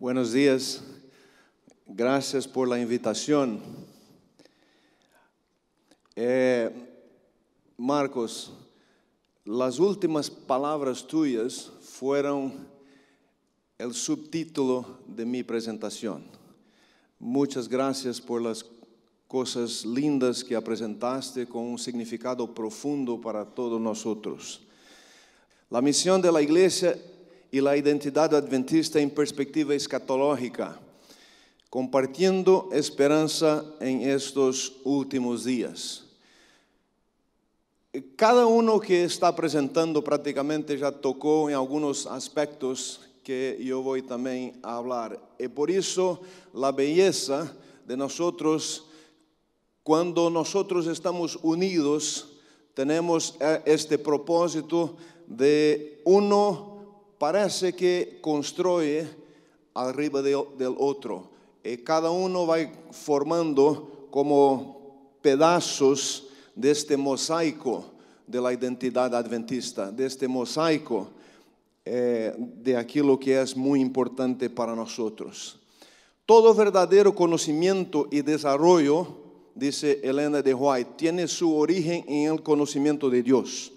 Buenos días. Gracias por la invitación. Eh, Marcos, las últimas palabras tuyas fueron el subtítulo de mi presentación. Muchas gracias por las cosas lindas que presentaste con un significado profundo para todos nosotros. La misión de la iglesia y la identidad adventista en perspectiva escatológica, compartiendo esperanza en estos últimos días. Cada uno que está presentando prácticamente ya tocó en algunos aspectos que yo voy también a hablar. Y por eso la belleza de nosotros, cuando nosotros estamos unidos, tenemos eh, este propósito de uno parece que construye arriba de, del otro. Y cada uno va formando como pedazos de este mosaico de la identidad adventista, de este mosaico eh, de aquello que es muy importante para nosotros. Todo verdadero conocimiento y desarrollo, dice Elena de White, tiene su origen en el conocimiento de Dios.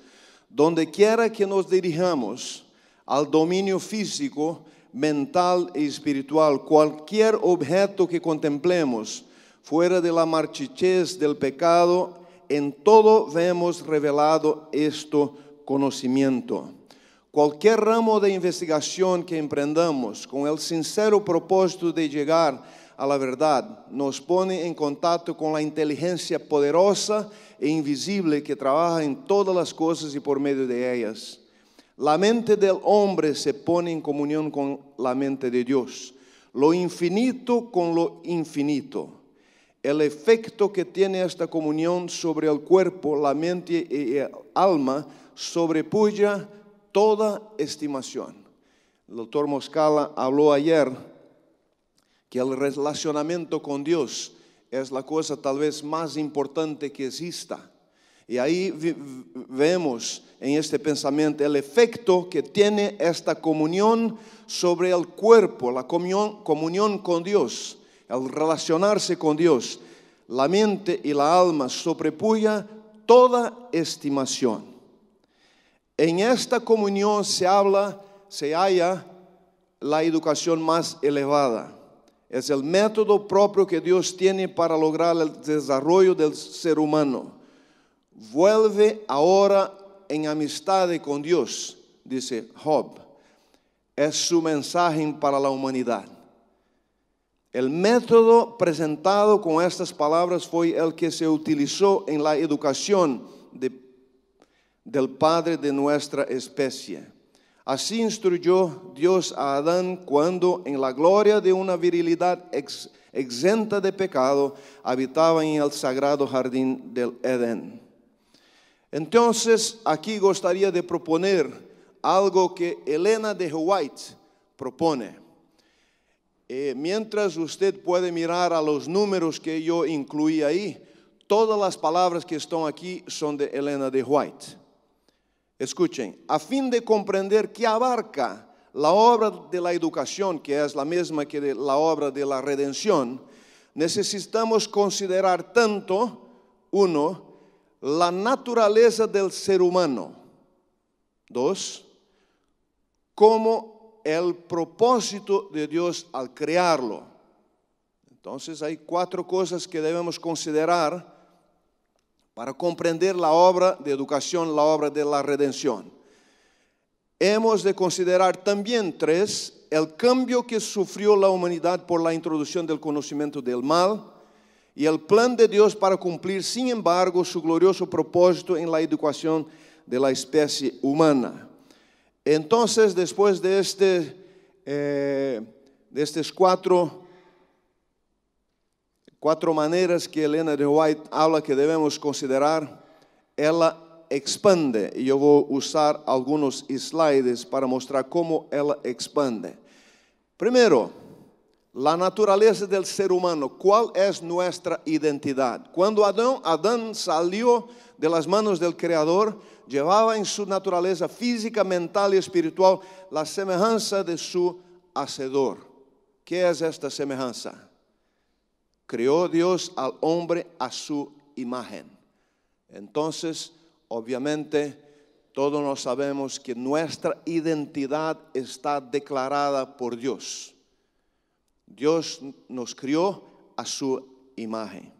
Donde quiera que nos dirijamos al dominio físico, mental e espiritual, cualquier objeto que contemplemos fuera de la marchichez del pecado en todo vemos revelado este conocimiento. Cualquier ramo de investigación que emprendamos con el sincero propósito de llegar a la verdad nos pone en contacto con la inteligencia poderosa e invisible que trabaja en todas las cosas y por medio de ellas. La mente del hombre se pone en comunión con la mente de Dios, lo infinito con lo infinito el efecto que tiene esta comunión sobre el cuerpo, la mente y el alma sobrepuja toda estimación. El doctor Moscala habló ayer que el relacionamiento con Dios es la cosa tal vez más importante que exista. Y ahí vemos en este pensamiento el efecto que tiene esta comunión sobre el cuerpo, la comunión, con Dios al relacionarse con Dios, la mente y la alma sobrepuya toda estimación. En esta comunión se habla, se halla la educación más elevada. Es el método propio que Dios tiene para lograr el desarrollo del ser humano. Vuelve ahora en amistad con Dios, dice Job. Es su mensaje para la humanidad. El método presentado con estas palabras fue el que se utilizó en la educación del padre de nuestra especie. Así instruyó Dios a Adán cuando en la gloria de una virilidad exenta de pecado habitaba en el sagrado jardín del Edén. Entonces aquí gustaría de proponer algo que Elena de White propone. Eh, mientras usted puede mirar a los números que yo incluí ahí, todas las palabras que están aquí son de Elena de White. Escuchen, a fin de comprender qué abarca la obra de la educación, que es la misma que la obra de la redención, necesitamos considerar tanto, uno, la naturaleza del ser humano, dos, como el propósito de Dios al crearlo. Entonces hay cuatro cosas que debemos considerar para comprender la obra de educación, la obra de la redención. Hemos de considerar también tres, el cambio que sufrió la humanidad por la introducción del conocimiento del mal y el plan de Dios para cumplir, sin embargo, su glorioso propósito en la educación de la especie humana. Entonces, después de, este, eh, de estas cuatro, cuatro maneras que Elena de White habla que debemos considerar, ella expande. Y yo voy a usar algunos slides para mostrar cómo ella expande. Primero, la naturaleza del ser humano. ¿Cuál es nuestra identidad? Cuando Adán, Adán salió de las manos del Creador, llevaba en su naturaleza física, mental y espiritual la semejanza de su hacedor. ¿Qué es esta semejanza? Creó Dios al hombre a su imagen. Entonces, obviamente, todos nos sabemos que nuestra identidad está declarada por Dios. Dios nos crió a su imagen.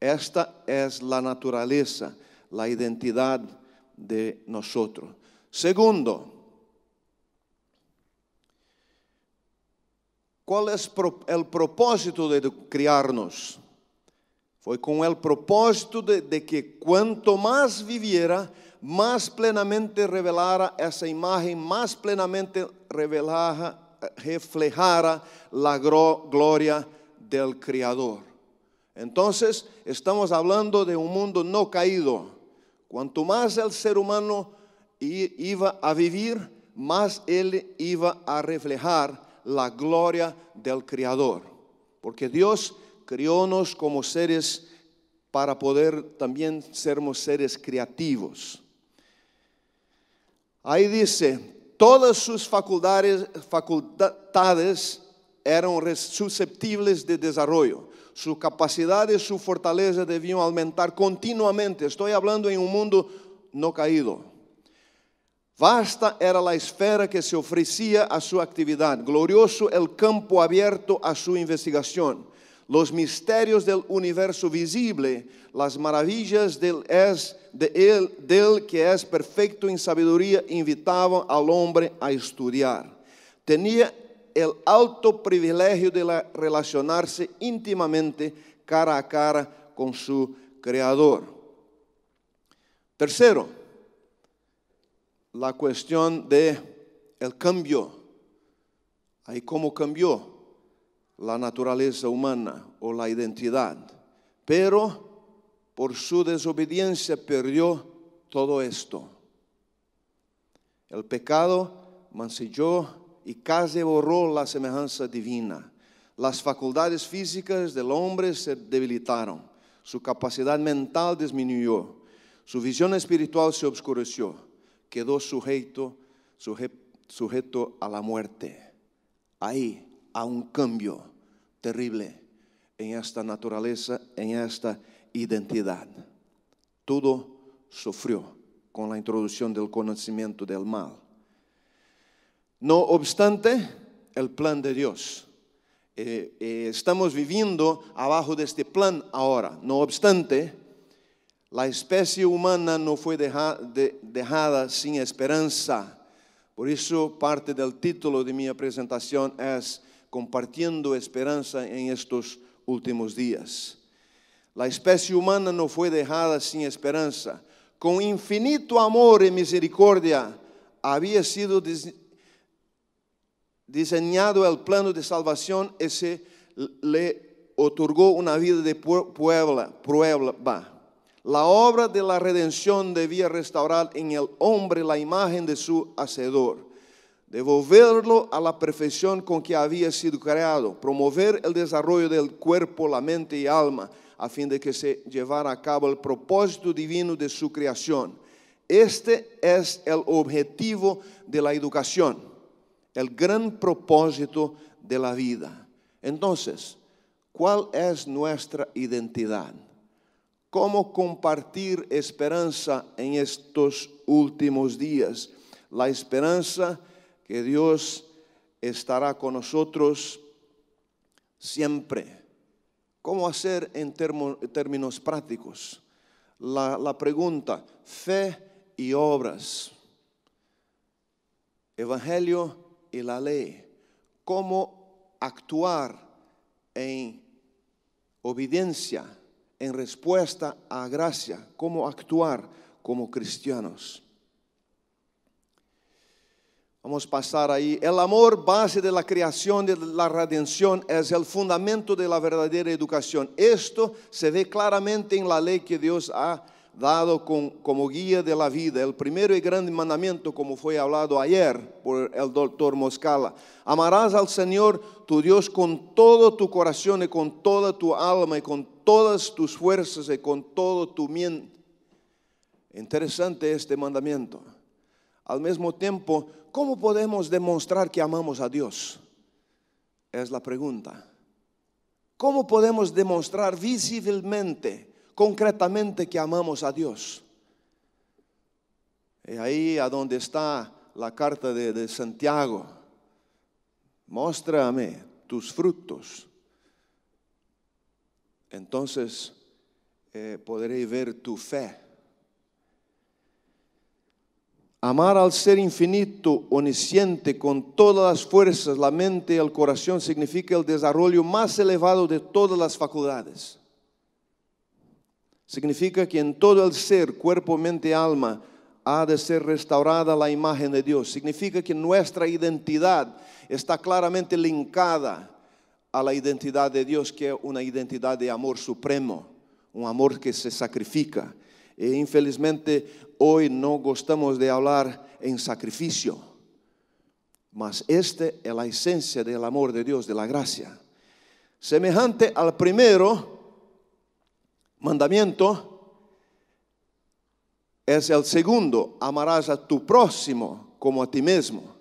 Esta es la naturaleza, la identidad de nosotros. Segundo, ¿cuál es el propósito de criarnos? Fue con el propósito de, que cuanto más viviera, más plenamente revelara esa imagen, más plenamente revelara, reflejara la gloria del Creador. Entonces, estamos hablando de un mundo no caído. Cuanto más el ser humano iba a vivir, más él iba a reflejar la gloria del Creador. Porque Dios criónos como seres para poder también sermos seres creativos. Ahí dice, todas sus facultades, facultades eran susceptibles de desarrollo su capacidad y su fortaleza debían aumentar continuamente. Estoy hablando en un mundo no caído. Vasta era la esfera que se ofrecía a su actividad, glorioso el campo abierto a su investigación. Los misterios del universo visible, las maravillas del, él, que es perfecto en sabiduría, invitaban al hombre a estudiar. Tenía el alto privilegio de relacionarse íntimamente cara a cara con su creador. Tercero, la cuestión de el cambio. Ahí cómo cambió la naturaleza humana o la identidad. Pero por su desobediencia perdió todo esto. El pecado mancilló y casi borró la semejanza divina. Las facultades físicas del hombre se debilitaron, su capacidad mental disminuyó, su visión espiritual se obscureció, quedó sujeto, sujeto a la muerte. Ahí a un cambio terrible en esta naturaleza, en esta identidad. Todo sufrió con la introducción del conocimiento del mal. No obstante, el plan de Dios. Eh, eh, estamos viviendo abajo de este plan ahora. No obstante, la especie humana no fue dejada sin esperanza. Por eso parte del título de mi presentación es Compartiendo esperanza en estos últimos días. La especie humana no fue dejada sin esperanza. Con infinito amor y misericordia había sido diseñado el plano de salvación, ese le otorgó una vida de puebla, prueba. La obra de la redención debía restaurar en el hombre la imagen de su hacedor, devolverlo a la perfección con que había sido creado, promover el desarrollo del cuerpo, la mente y alma, a fin de que se llevara a cabo el propósito divino de su creación. Este es el objetivo de la educación el gran propósito de la vida. Entonces, ¿cuál es nuestra identidad? ¿Cómo compartir esperanza en estos últimos días? La esperanza que Dios estará con nosotros siempre. ¿Cómo hacer en términos prácticos? La, pregunta, fe y obras. Evangelio y la ley, cómo actuar en obediencia, en respuesta a gracia, cómo actuar como cristianos. Vamos a pasar ahí. El amor, base de la creación, de la redención, es el fundamento de la verdadera educación. Esto se ve claramente en la ley que Dios ha dado como guía de la vida. El primero y grande mandamiento, como fue hablado ayer por el doctor Moscala. Amarás al Señor tu Dios con todo tu corazón y con toda tu alma y con todas tus fuerzas y con todo tu mente. Interesante este mandamiento. Al mismo tiempo, ¿cómo podemos demostrar que amamos a Dios? es la pregunta. ¿Cómo podemos demostrar visiblemente, concretamente que amamos a Dios? Y ahí a donde está la carta de, Santiago, muéstrame tus frutos. Entonces eh, podré ver tu fe. Amar al ser infinito, onisciente, con todas las fuerzas, la mente y el corazón, significa el desarrollo más elevado de todas las facultades. Significa que en todo el ser, cuerpo, mente alma, ha de ser restaurada la imagen de Dios. Significa que nuestra identidad está claramente linkada a la identidad de Dios, que es una identidad de amor supremo, un amor que se sacrifica. E infelizmente hoy no gustamos de hablar en sacrificio, mas este es la esencia del amor de Dios, de la gracia. Semejante al primero mandamiento, es el segundo, amarás a tu próximo como a ti mismo.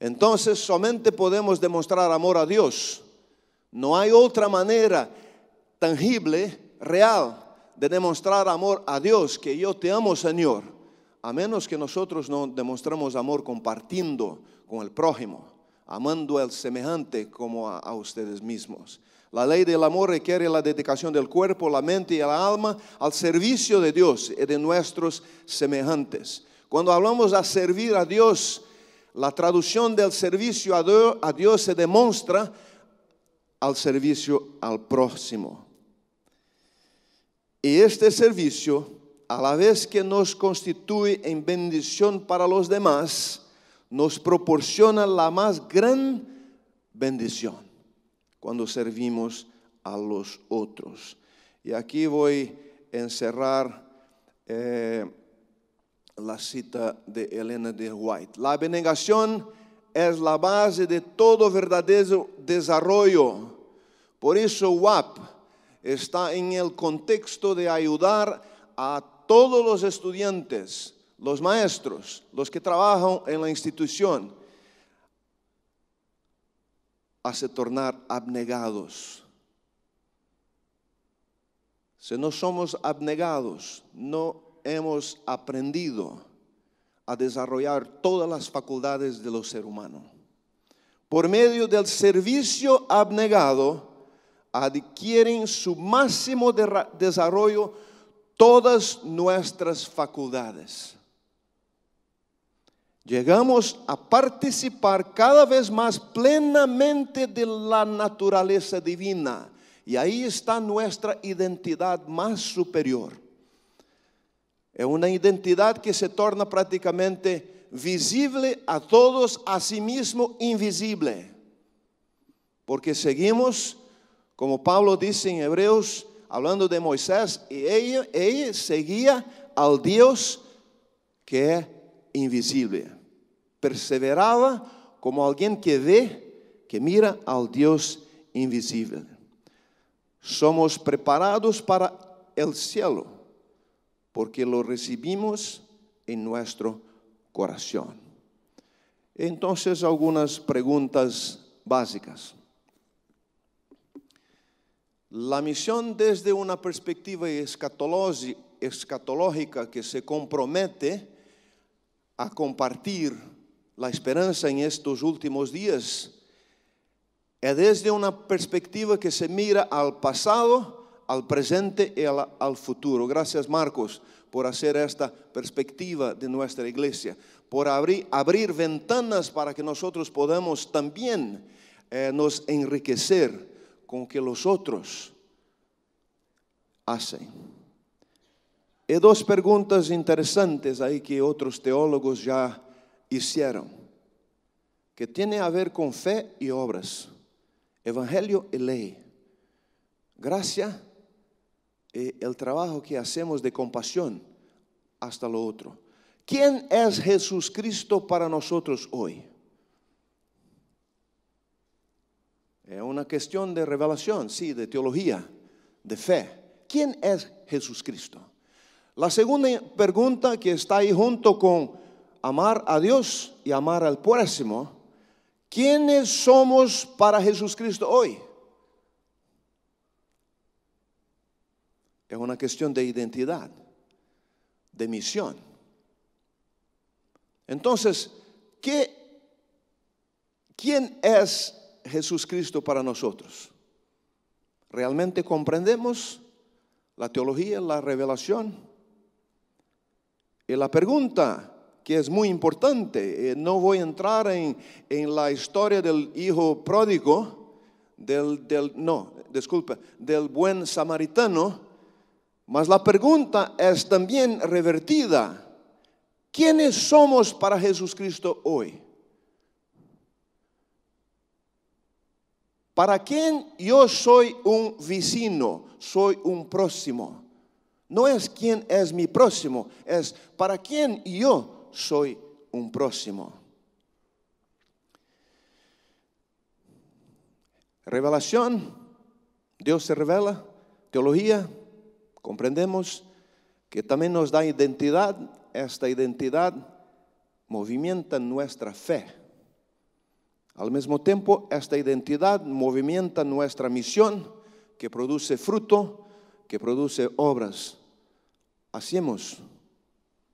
Entonces solamente podemos demostrar amor a Dios. No hay otra manera tangible, real, de demostrar amor a Dios que yo te amo, Señor, a menos que nosotros no demostremos amor compartiendo con el prójimo, amando al semejante como a, ustedes mismos. La ley del amor requiere la dedicación del cuerpo, la mente y el alma al servicio de Dios y de nuestros semejantes. Cuando hablamos de servir a Dios, la traducción del servicio a Dios se demuestra al servicio al próximo. Y este servicio, a la vez que nos constituye en bendición para los demás, nos proporciona la más gran bendición cuando servimos a los otros. Y aquí voy a encerrar eh, la cita de Elena de White. La abnegación es la base de todo verdadero desarrollo. Por eso WAP está en el contexto de ayudar a todos los estudiantes, los maestros, los que trabajan en la institución, a se tornar abnegados. Si no somos abnegados, no hemos aprendido a desarrollar todas las facultades de los seres humanos. Por medio del servicio abnegado, adquieren su máximo desarrollo todas nuestras facultades llegamos a participar cada vez más plenamente de la naturaleza divina. Y ahí está nuestra identidad más superior. Es una identidad que se torna prácticamente visible a todos, a sí mismo invisible. Porque seguimos, como Pablo dice en Hebreos, hablando de Moisés, y ella, ella seguía al Dios que es invisible perseveraba como alguien que ve, que mira al Dios invisible. Somos preparados para el cielo porque lo recibimos en nuestro corazón. Entonces, algunas preguntas básicas. La misión desde una perspectiva escatológica que se compromete a compartir la esperanza en estos últimos días es desde una perspectiva que se mira al pasado, al presente y al, futuro. Gracias Marcos por hacer esta perspectiva de nuestra iglesia, por abrir, ventanas para que nosotros podamos también eh, nos enriquecer con que los otros hacen. Hay dos preguntas interesantes ahí que otros teólogos ya hicieron, que tiene a ver con fe y obras, evangelio y ley, gracia y el trabajo que hacemos de compasión hasta lo otro. ¿Quién es Jesús Cristo para nosotros hoy? Es una cuestión de revelación, sí, de teología, de fe. ¿Quién es Jesús Cristo? La segunda pregunta que está ahí junto con amar a Dios y amar al próximo, ¿Quiénes somos para Jesucristo hoy? Es una cuestión de identidad, de misión. Entonces, ¿qué, ¿quién es Jesús Cristo para nosotros? ¿Realmente comprendemos la teología, la revelación? Y la pregunta que es muy importante, eh, no voy a entrar en, la historia del hijo pródigo, del, del, no, disculpa, del buen samaritano, mas la pregunta es también revertida. ¿Quiénes somos para Jesucristo hoy? ¿Para quién yo soy un vecino? Soy un próximo. No es quién es mi próximo, es para quién yo soy un próximo. Revelación, Dios se revela, teología, comprendemos que también nos da identidad, esta identidad movimenta nuestra fe. Al mismo tiempo, esta identidad movimenta nuestra misión, que produce fruto, que produce obras. Hacemos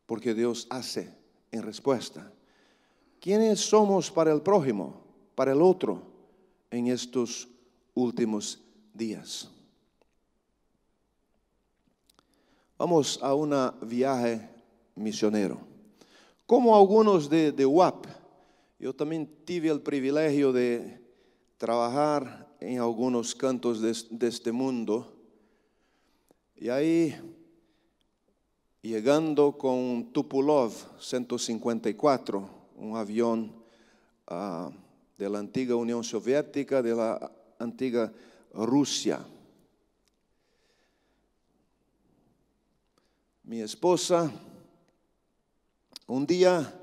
porque Dios hace en respuesta. ¿Quiénes somos para el prójimo, para el otro en estos últimos días? Vamos a un viaje misionero. Como algunos de, de UAP, yo también tuve el privilegio de trabajar en algunos cantos de, este mundo. Y ahí llegando con Tupulov 154, un avión uh, de la antigua Unión Soviética, de la antigua Rusia. Mi esposa, un día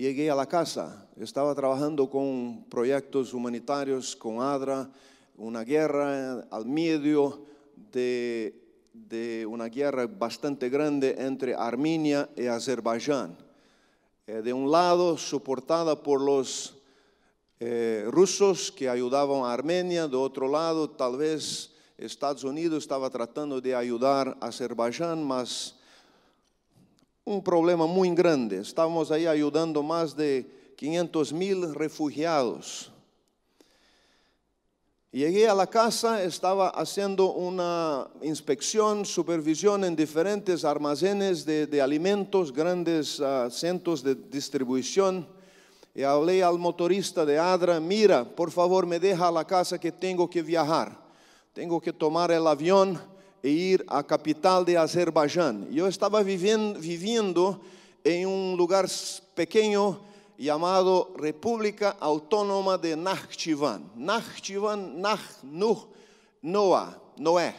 llegué a la casa, estaba trabajando con proyectos humanitarios, con ADRA, una guerra al medio de de una guerra bastante grande entre Armenia y Azerbaiyán. Eh, de un lado, soportada por los eh, rusos que ayudaban a Armenia, de otro lado, tal vez Estados Unidos estaba tratando de ayudar a Azerbaiyán, mas un problema muy grande. Estábamos ahí ayudando más de 500 mil refugiados Llegué a la casa, estaba haciendo una inspección, supervisión en diferentes almacenes de, alimentos, grandes ah, centros de distribución. Y hablé al motorista de Adra, mira, por favor me deja a la casa que tengo que viajar. Tengo que tomar el avión e ir a capital de Azerbaiyán. Yo estaba viviendo, viviendo en un lugar pequeño llamado República Autónoma de Nakhchivan. Nakhchivan, Nakh, Nuh, Noah, Noé.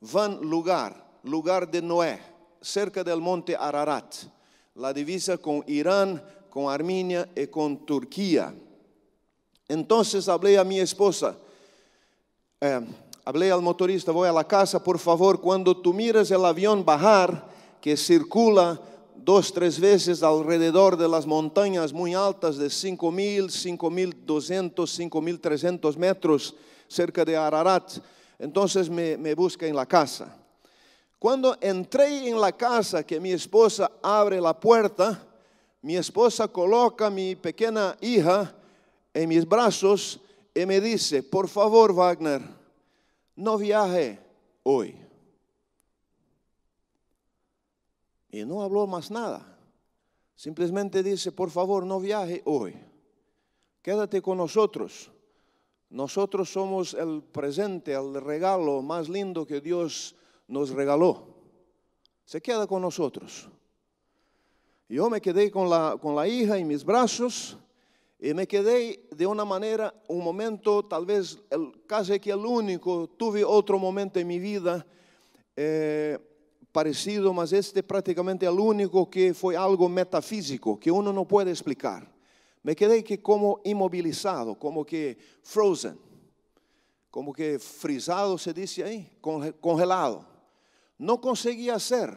Van lugar, lugar de Noé, cerca del monte Ararat. La divisa con Irán, con Armenia y con Turquía. Entonces hablé a mi esposa, eh, hablé al motorista, voy a la casa, por favor, cuando tú miras el avión bajar, que circula dos, tres veces alrededor de las montañas muy altas de 5.000, 5.200, 5.300 metros cerca de Ararat. Entonces me, me busca en la casa. Cuando entré en la casa, que mi esposa abre la puerta, mi esposa coloca a mi pequeña hija en mis brazos y me dice, por favor Wagner, no viaje hoy. Y no habló más nada. Simplemente dice, por favor, no viaje hoy. Quédate con nosotros. Nosotros somos el presente, el regalo más lindo que Dios nos regaló. Se queda con nosotros. Yo me quedé con la, con la hija en mis brazos y me quedé de una manera, un momento, tal vez el, casi que el único, tuve otro momento en mi vida. Eh, parecido, mas este prácticamente el único que fue algo metafísico, que uno no puede explicar. Me quedé que como inmovilizado, como que frozen, como que frisado se dice ahí, congelado. No conseguía hacer.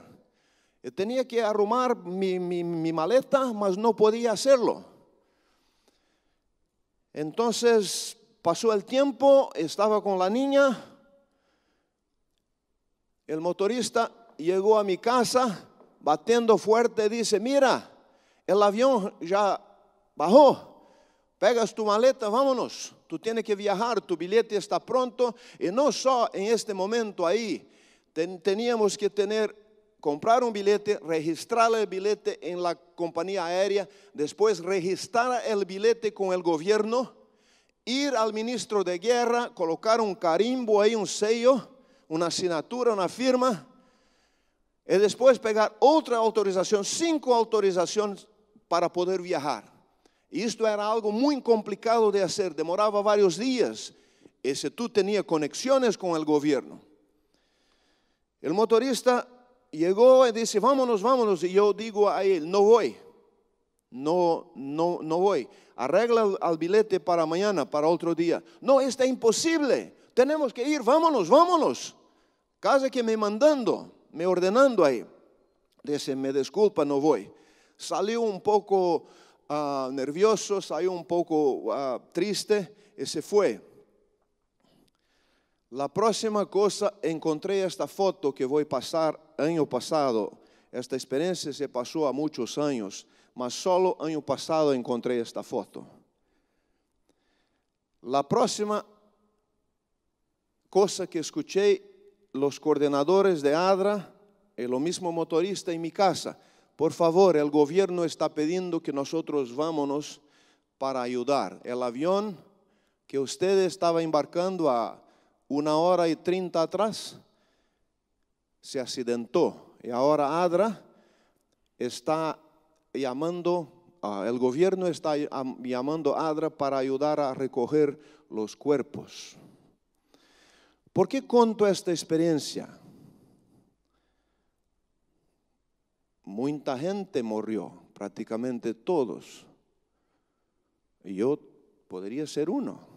tenía que arrumar mi, mi maleta, mas no podía hacerlo. Entonces pasó el tiempo, estaba con la niña, el motorista llegó a mi casa batiendo fuerte, dice, mira, el avión ya bajó, pegas tu maleta, vámonos, tú tienes que viajar, tu billete está pronto, y no solo en este momento ahí, teníamos que tener comprar un billete, registrar el billete en la compañía aérea, después registrar el billete con el gobierno, ir al ministro de guerra, colocar un carimbo ahí, un sello, una asignatura, una firma, y después pegar otra autorización, cinco autorizaciones para poder viajar. Y esto era algo muy complicado de hacer, demoraba varios días. Si tú tenías conexiones con el gobierno. El motorista llegó y dice, vámonos, vámonos. Y yo digo a él, no voy, no, no, no voy. Arregla el, billete para mañana, para otro día. No, está imposible. Tenemos que ir, vámonos, vámonos. Casa que me mandando, me ordenando ahí. Dice, me disculpa, no voy. Salió un poco ah, nervioso, salió un poco ah, triste y se fue. La próxima cosa, encontré esta foto que voy a pasar año pasado. Esta experiencia se pasó a muchos años, mas solo año pasado encontré esta foto. La próxima cosa que escuché, los coordinadores de ADRA, lo mismo motorista en mi casa, por favor, el gobierno está pidiendo que nosotros vámonos para ayudar. El avión que usted estaba embarcando a una hora y treinta atrás se accidentó y ahora ADRA está llamando, el gobierno está llamando a ADRA para ayudar a recoger los cuerpos. ¿Por qué conto esta experiencia? Mucha gente murió, prácticamente todos. Y yo podría ser uno.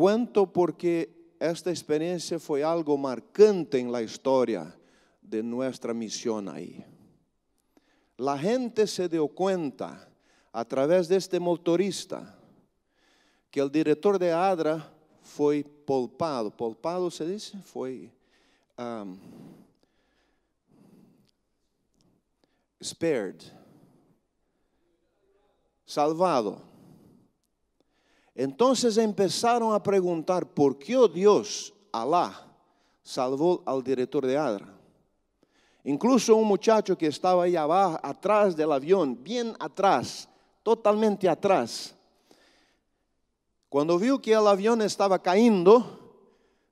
Cuento porque esta experiencia fue algo marcante en la historia de nuestra misión ahí. La gente se dio cuenta a través de este motorista que el director de ADRA fue polpado. Polpado se dice, fue um, spared, salvado. Entonces empezaron a preguntar por qué oh Dios, Alá, salvó al director de ADRA. Incluso un muchacho que estaba ahí abajo, atrás del avión, bien atrás, totalmente atrás. Cuando vio que el avión estaba cayendo,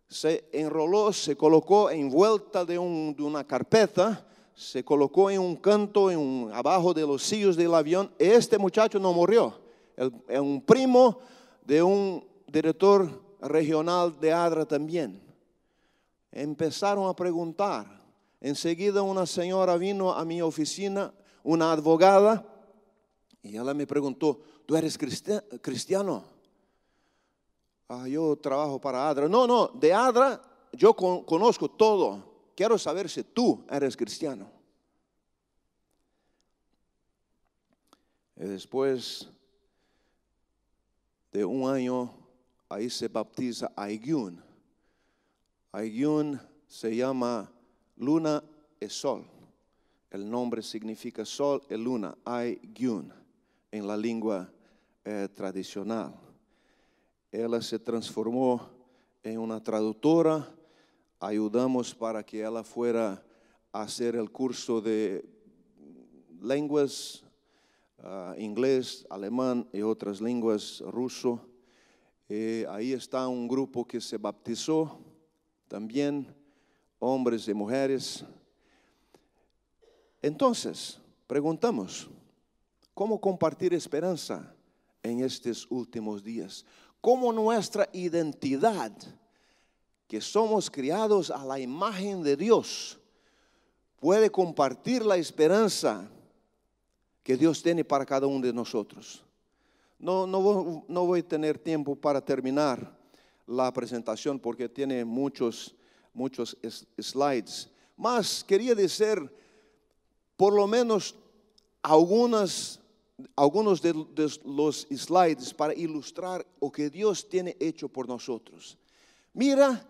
se enroló, se colocó envuelta de, de una carpeta, se colocó en un canto, en abajo de los sillos del avión. Este muchacho no murió. El, un primo de un director regional de ADRA también. Empezaron a preguntar. Enseguida una señora vino a mi oficina, una abogada, y ella me preguntó, ¿tú eres cristiano? Ah, yo trabajo para ADRA. No, no, de ADRA yo conozco todo. Quiero saber si tú eres cristiano. Y después de un año, ahí se bautiza Aigun. Aigun se llama luna y sol. El nombre significa sol y luna, Aigun, en la lengua eh, tradicional. Ella se transformó en una traductora. Ayudamos para que ella fuera a hacer el curso de lenguas Ah, inglés, alemán y otras lenguas, ruso. Eh, ahí está un grupo que se bautizó también, hombres y mujeres. Entonces, preguntamos, ¿cómo compartir esperanza en estos últimos días? ¿Cómo nuestra identidad, que somos criados a la imagen de Dios, puede compartir la esperanza que Dios tiene para cada uno de nosotros. No, no, no voy a tener tiempo para terminar la presentación porque tiene muchos, muchos slides. Más quería decir por lo menos algunas algunos de, de los slides para ilustrar lo que Dios tiene hecho por nosotros. Mira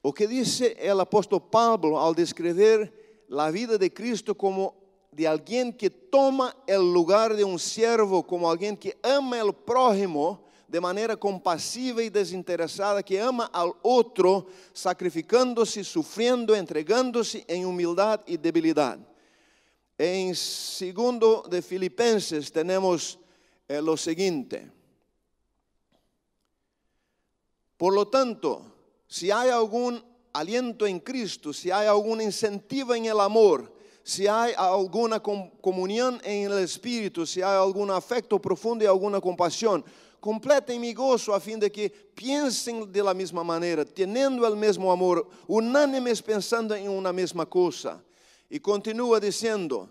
o que dice el apóstol Pablo al describir la vida de Cristo como de alguien que toma el lugar de un siervo, como alguien que ama al prójimo de maneira compassiva e desinteressada, que ama ao outro, sacrificando-se, sofrendo, entregando-se em humildade e debilidade. Em segundo de Filipenses temos eh, lo seguinte. Por lo tanto, se há algum aliento em Cristo, se há algum incentivo em el amor, se há alguma comunhão em Espírito, se há algum afecto profundo e alguma compaixão, completem mi gozo a fim de que pensem de mesma maneira, tendo o mesmo amor, unânimes pensando em uma mesma coisa. E continua dizendo: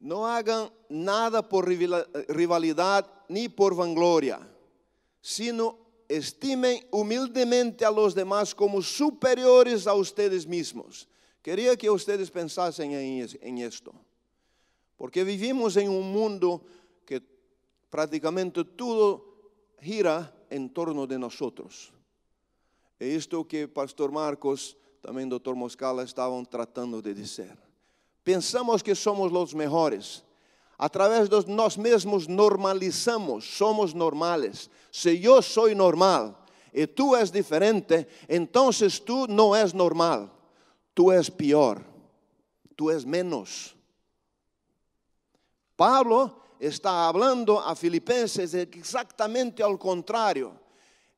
Não hagam nada por rivalidade nem por vanglória, sino estimen humildemente a los demás como superiores a ustedes mismos. Quería que ustedes pensasen en, esto, porque vivimos en un mundo que prácticamente todo gira en torno de nosotros. esto que Pastor Marcos, también Doctor Moscala estaban tratando de decir. Pensamos que somos los mejores, através de nós mesmos normalizamos, somos normales. Se eu sou normal e tu és diferente, então tu não és normal, tu és pior, tu és menos. Pablo está hablando a Filipenses exatamente ao contrário.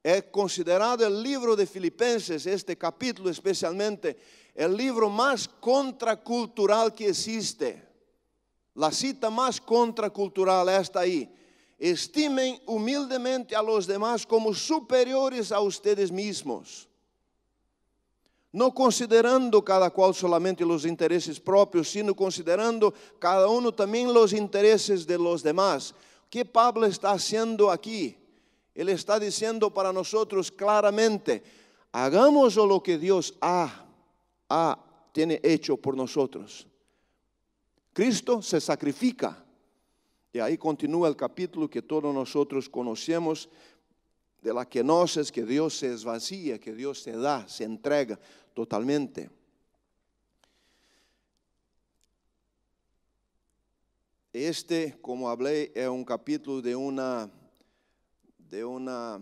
É considerado o livro de Filipenses, este capítulo especialmente, o livro mais contracultural que existe. La cita más contracultural está ahí. Estimen humildemente a los demás como superiores a ustedes mismos, no considerando cada cual solamente los intereses propios, sino considerando cada uno también los intereses de los demás. ¿Qué Pablo está haciendo aquí? Él está diciendo para nosotros claramente, hagamos lo que Dios ha, ha tiene hecho por nosotros. Cristo se sacrifica. Y ahí continúa el capítulo que todos nosotros conocemos de la que es que Dios se esvacía, que Dios se da, se entrega totalmente. Este, como hablé, es un capítulo de una de una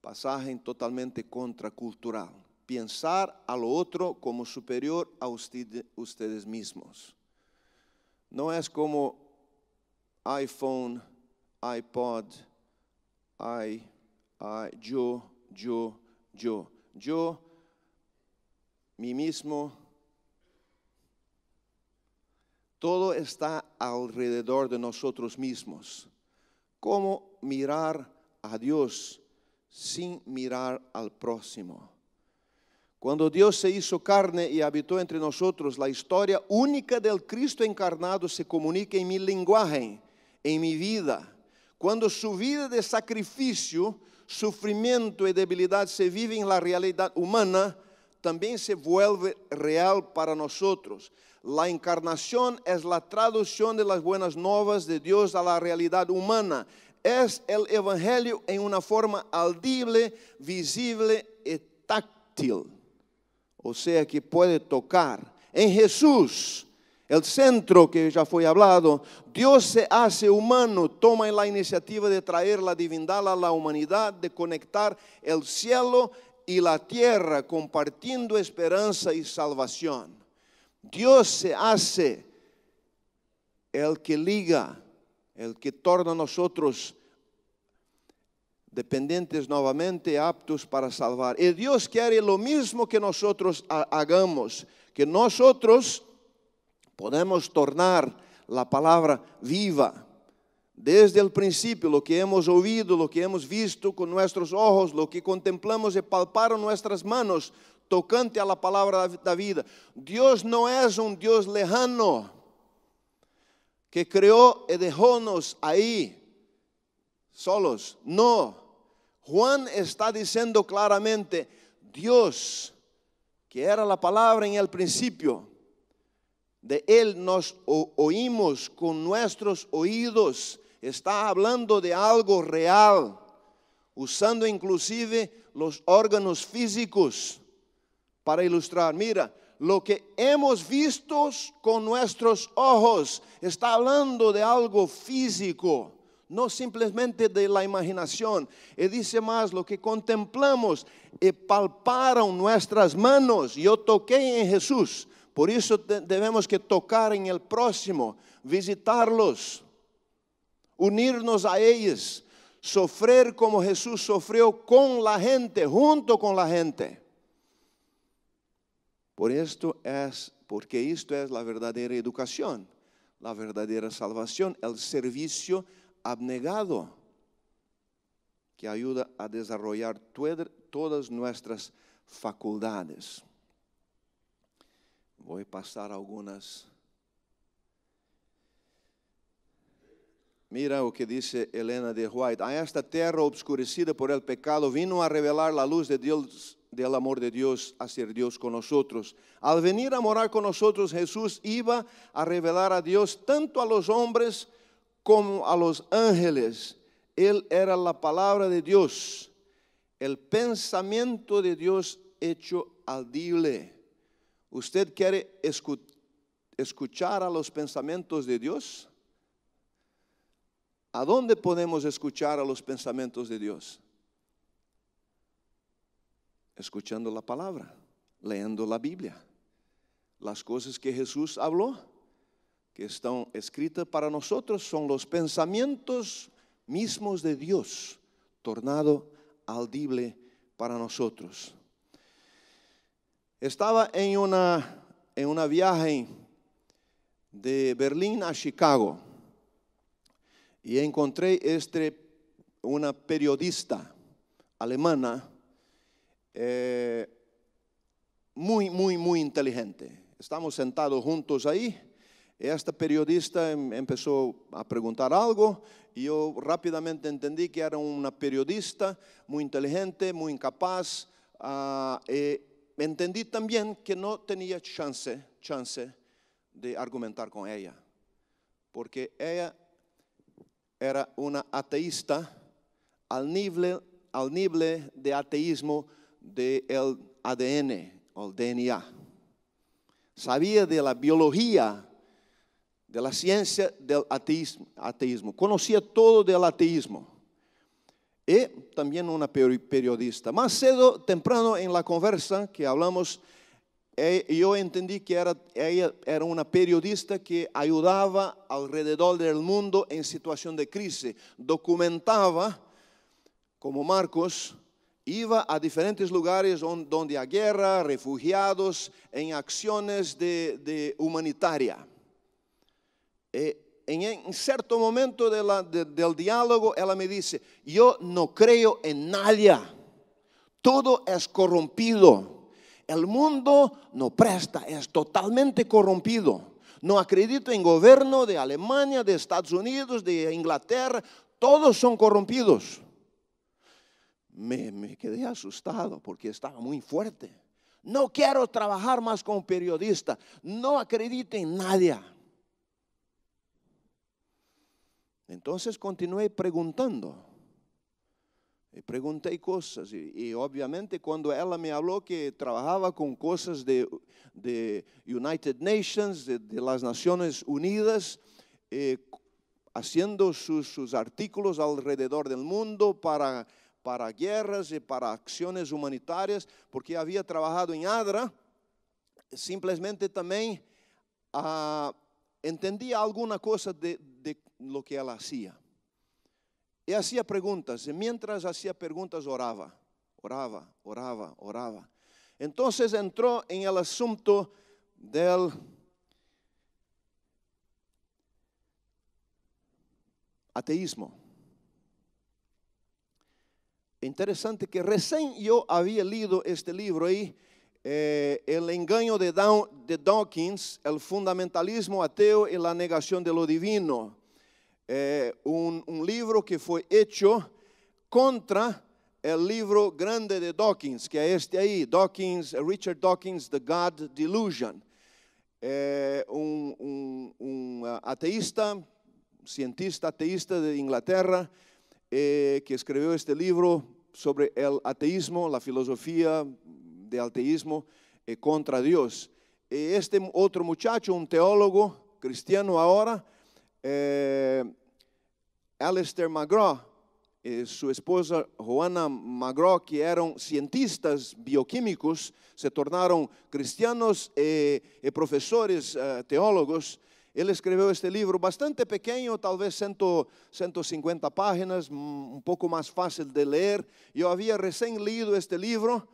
pasaje totalmente contracultural. Pensar al otro como superior a ustedes mismos. Não é como iPhone, iPod, i, i, yo, yo, yo. Yo, mí mismo. Todo está alrededor de nosotros mismos. ¿Cómo mirar a Dios sin mirar al próximo? Quando Deus se hizo carne e habitou entre nós, a história única del Cristo encarnado se comunica em mi linguagem, em mi vida. Quando sua vida de sacrifício, sofrimento e debilidade se vive em la realidade humana, também se vuelve real para nós. La encarnação é a tradução de las buenas novas de Deus a la realidade humana. É o evangelho em uma forma audible, visível e táctil o sea que puede tocar. En Jesús, el centro que ya fue hablado, Dios se hace humano, toma la iniciativa de traer la divindad a la humanidad, de conectar el cielo y la tierra, compartiendo esperanza y salvación. Dios se hace el que liga, el que torna a nosotros dependentes novamente, aptos para salvar. E Deus quer lo mismo que nós hagamos, que nós podemos tornar a palavra viva. Desde o princípio, lo que hemos ouvido, lo que hemos visto com nossos ojos, lo que contemplamos e palparam nossas manos, tocante a la palavra da vida. Deus não é um Deus lejano que criou e deixou-nos aí solos. Não. Juan está diciendo claramente, Dios, que era la palabra en el principio, de Él nos oímos con nuestros oídos, está hablando de algo real, usando inclusive los órganos físicos para ilustrar. Mira, lo que hemos visto con nuestros ojos está hablando de algo físico, no simplemente de la imaginación. Y dice más, lo que contemplamos y palparon nuestras manos. Yo toqué en Jesús, por eso debemos que tocar en el próximo, visitarlos, unirnos a ellos, sufrir como Jesús sufrió con la gente, junto con la gente. Por esto es, porque esto es la verdadera educación, la verdadera salvación, el servicio abnegado que ayuda a desarrollar todas nuestras facultades. Voy a pasar algunas. Mira o que dice Elena de White. A esta tierra obscurecida por el pecado vino a revelar la luz de Dios del amor de Dios a ser Dios con nosotros. Al venir a morar con nosotros, Jesús iba a revelar a Dios tanto a los hombres como a los ángeles. Él era la palabra de Dios, el pensamiento de Dios hecho audible. ¿Usted quiere escuchar a los pensamientos de Dios? ¿A dónde podemos escuchar a los pensamientos de Dios? escuchando la palabra, leyendo la Biblia. Las cosas que Jesús habló, que están escritas para nosotros, son los pensamientos mismos de Dios, tornado audible para nosotros. Estaba en una, en una viaje de Berlín a Chicago y encontré este, una periodista alemana eh, muy, muy, muy inteligente. Estamos sentados juntos ahí. Esta periodista em, empezó a preguntar algo y yo rápidamente entendí que era una periodista muy inteligente, muy incapaz. Uh, entendí también que no tenía chance, chance de argumentar con ella, porque ella era una ateísta al nivel, al nivel de ateísmo del ADN o el DNA. Sabía de la biología, de la ciencia del ateísmo, ateísmo. Conocía todo del ateísmo. Y también una periodista. Más cedo, temprano en la conversa que hablamos, eh, yo entendí que era, ella era una periodista que ayudaba alrededor del mundo en situación de crisis. Documentaba, como Marcos, iba a diferentes lugares donde hay guerra, refugiados, en acciones de, humanitaria. Eh, en cierto momento del diálogo, ella me dice, yo no creo en nadie, todo es corrompido, el mundo no presta, es totalmente corrompido. No acredito en gobierno de Alemania, de Estados Unidos, de Inglaterra, todos son corrompidos me, quedé asustado porque estaba muy fuerte. No quiero trabajar más como periodista. No acredite en nadie. Entonces continué preguntando. Y pregunté cosas. Y, obviamente cuando ella me habló que trabajaba con cosas de, United Nations, de, las Naciones Unidas, eh, haciendo sus, sus artículos alrededor del mundo para para guerras y para acciones humanitarias, porque había trabajado en ADRA, simplesmente también uh, entendía alguna cosa de, lo que ela hacía. E hacía preguntas, e mientras hacía preguntas orava, orava, orava, orava. Entonces entró en el asunto del ateísmo. Interesante que recién yo había leído este libro ahí, eh, El engaño de, Dawkins, el fundamentalismo ateo y la negación de lo divino. Eh, un, libro que fue hecho contra el libro grande de Dawkins, que es este ahí, Dawkins, Richard Dawkins, The God Delusion. Eh, un, un, un uh, ateísta, cientista ateísta de Inglaterra, eh, que escribió este libro sobre el ateísmo, la filosofía de ateísmo eh, contra Dios. Este otro muchacho, un teólogo cristiano ahora, eh, Alistair McGraw, eh, su esposa Joanna McGraw, que eran cientistas bioquímicos, se tornaron cristianos y profesores teólogos. Él escribió este libro bastante pequeño, tal vez 150 páginas, mm, un poco más fácil de leer. Yo había recién leído este libro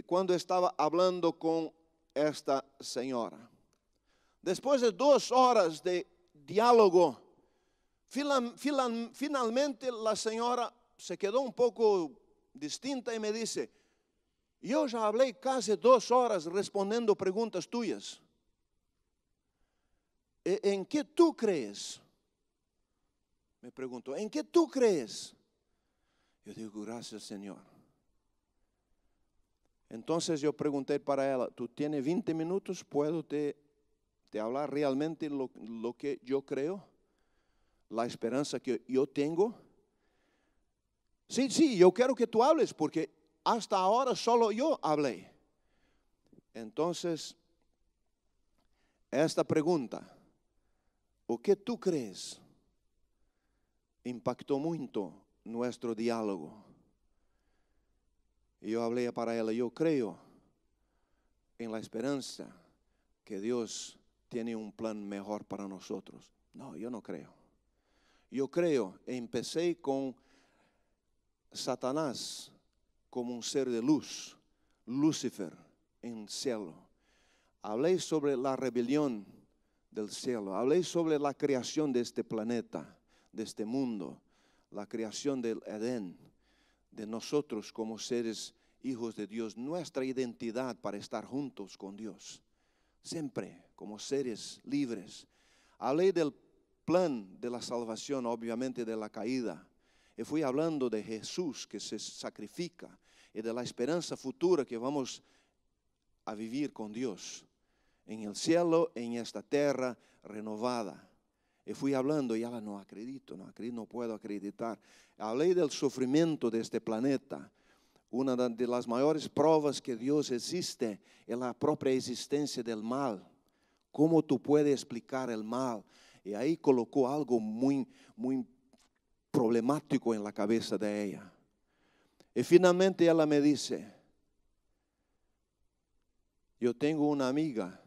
cuando estaba hablando con esta señora. Después de dos horas de diálogo, finalmente la señora se quedó un poco distinta y me dice, yo ya hablé casi dos horas respondiendo preguntas tuyas. E, ¿En qué tú crees? Me pregunto, ¿en qué tú crees? Yo digo, gracias Señor. Entonces yo pregunté para ella, ¿tú tienes 20 minutos? ¿Puedo te, te hablar realmente lo, lo que yo creo? La esperanza que yo tengo. Sí, sí, yo quiero que tú hables porque hasta ahora solo yo hablé. Entonces, esta pregunta o que tú crees impactó mucho nuestro diálogo. Y yo hablé para ella, yo creo en la esperanza que Dios tiene un plan mejor para nosotros. No, yo no creo. Yo creo, empecé con Satanás como un ser de luz, Lucifer en cielo. Hablé sobre la rebelión del cielo. Hablé sobre la creación de este planeta, de este mundo, la creación del Edén, de nosotros como seres hijos de Dios, nuestra identidad para estar juntos con Dios, siempre como seres libres. Hablé del plan de la salvación, obviamente de la caída. Y fui hablando de Jesús que se sacrifica y de la esperanza futura que vamos a vivir con Dios en el cielo, en esta tierra renovada. Y fui hablando y ahora no acredito, no, acredito, no puedo acreditar. Hablé del sufrimiento de este planeta. Una de las mayores pruebas que Dios existe es la propia existencia del mal. ¿Cómo tú puedes explicar el mal? Y ahí colocó algo muy, muy problemático en la cabeza de ella. Y finalmente ella me dice, yo tengo una amiga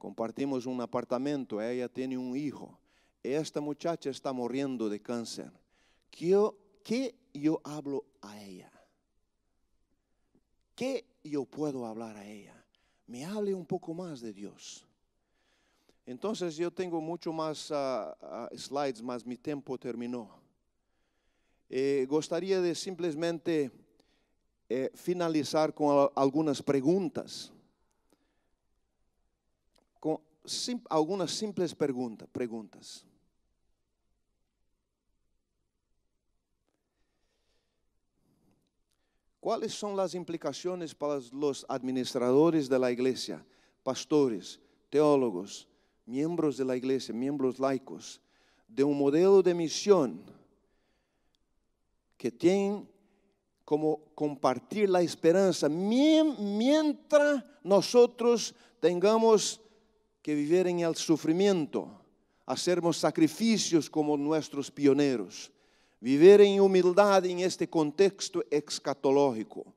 compartimos un apartamento, ella tiene un hijo. Esta muchacha está muriendo de cáncer. ¿Qué, yo hablo a ella? ¿Qué yo puedo hablar a ella? Me hable un poco más de Dios. Entonces yo tengo mucho más ah, ah, slides, más mi tiempo terminó. Eh, gustaría de simplemente eh, finalizar con algunas preguntas algunas simples preguntas. ¿Cuáles son las implicaciones para los administradores de la iglesia, pastores, teólogos, miembros de la iglesia, miembros laicos, de un modelo de misión que tienen como compartir la esperanza mientras nosotros tengamos que vivir en el sufrimiento, hacernos sacrificios como nuestros pioneros, vivir en humildad en este contexto escatológico.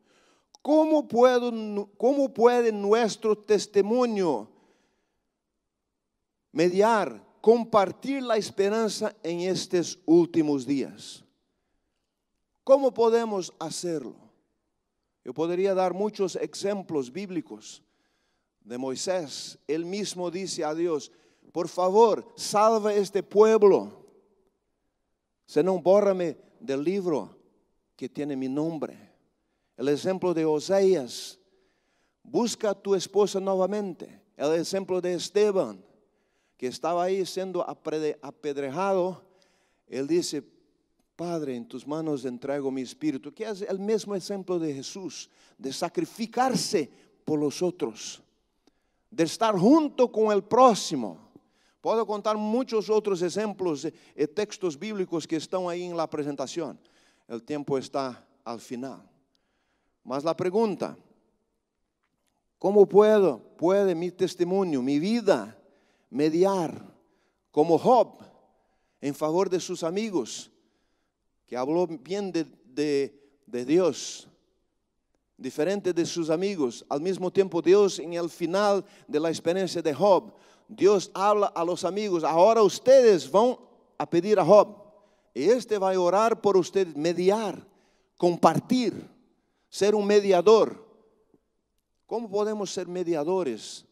¿Cómo, puedo, ¿Cómo puede nuestro testimonio mediar, compartir la esperanza en estos últimos días? ¿Cómo podemos hacerlo? Yo podría dar muchos ejemplos bíblicos de Moisés, él mismo dice a Dios, por favor, salva este pueblo. Se no, bórrame del libro que tiene mi nombre. El ejemplo de Oseas, busca a tu esposa nuevamente. El ejemplo de Esteban, que estaba ahí siendo apedrejado. Él dice, Padre, en tus manos entrego mi espíritu, que es el mismo ejemplo de Jesús, de sacrificarse por los otros, de estar junto con el próximo. Puedo contar muchos otros ejemplos de textos bíblicos que están ahí en la presentación. El tiempo está al final. Mas la pregunta, ¿cómo puedo, puede mi testimonio, mi vida, mediar como Job en favor de sus amigos, que habló bien de Dios, diferente de sus amigos. Al mismo tiempo, Dios en el final de la experiencia de Job, Dios habla a los amigos, ahora ustedes van a pedir a Job, y este va a orar por ustedes, mediar, compartir, ser un mediador. ¿Cómo podemos ser mediadores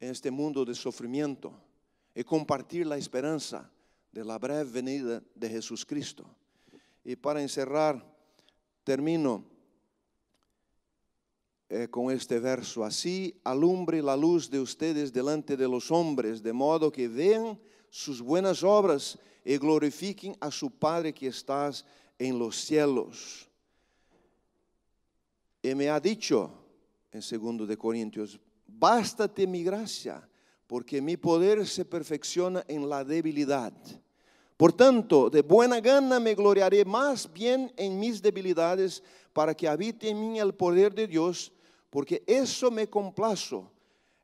en este mundo de sufrimiento y compartir la esperanza de la breve venida de Jesús Cristo? Y para encerrar, termino eh, con este verso. Así alumbre la luz de ustedes delante de los hombres, de modo que vean sus buenas obras y glorifiquen a su Padre que estás en los cielos. Y me ha dicho en segundo de Corintios, bástate mi gracia, porque mi poder se perfecciona en la debilidad. Por tanto, de buena gana me gloriaré más bien en mis debilidades, para que habite en mí el poder de Dios, porque eso me complazo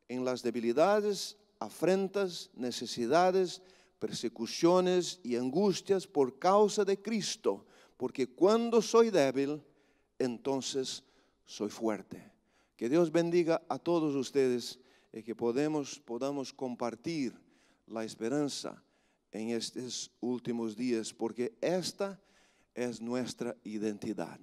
en las debilidades, afrentas, necesidades, persecuciones y angustias por causa de Cristo, porque cuando soy débil, entonces soy fuerte. Que Dios bendiga a todos ustedes y que podemos, podamos compartir la esperanza en estos últimos días, porque esta es nuestra identidad.